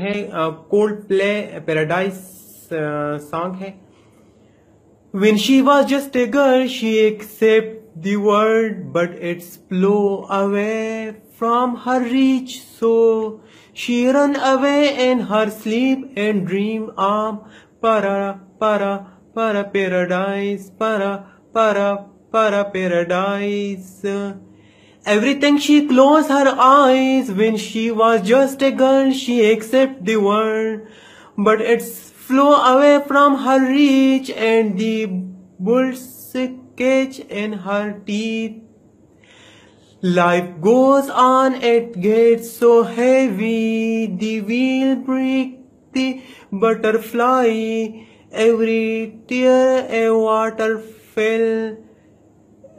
है Coldplay Paradise song है When she was just a girl, she accepted the world, but it's flew away from her reach. So she ran away in her sleep and dream of para para para paradise, para para para paradise. Everything she closed her eyes when she was just a girl, she accepted the world, but it's flew away from her reach and the bull's cage in her teeth. Life goes on, it gets so heavy, the wheel break the butterfly, every tear a water fell.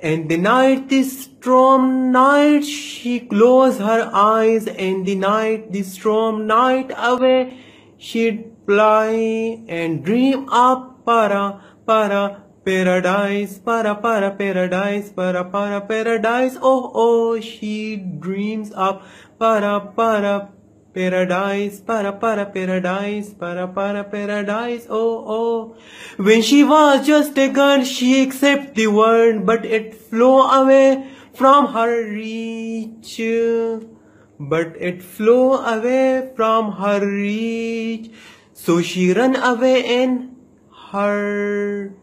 And the night, the storm night, she closed her eyes, and the night, the storm night away, she'd fly and dream of para, para, paradise, para, para, paradise, para, para, paradise, oh, oh, she dreams of para, para, paradise, para, para, paradise, para, para, paradise, oh, oh. When she was just a girl, she accepted the world, but it flew away from her reach. But it flew away from her reach. So she ran away in her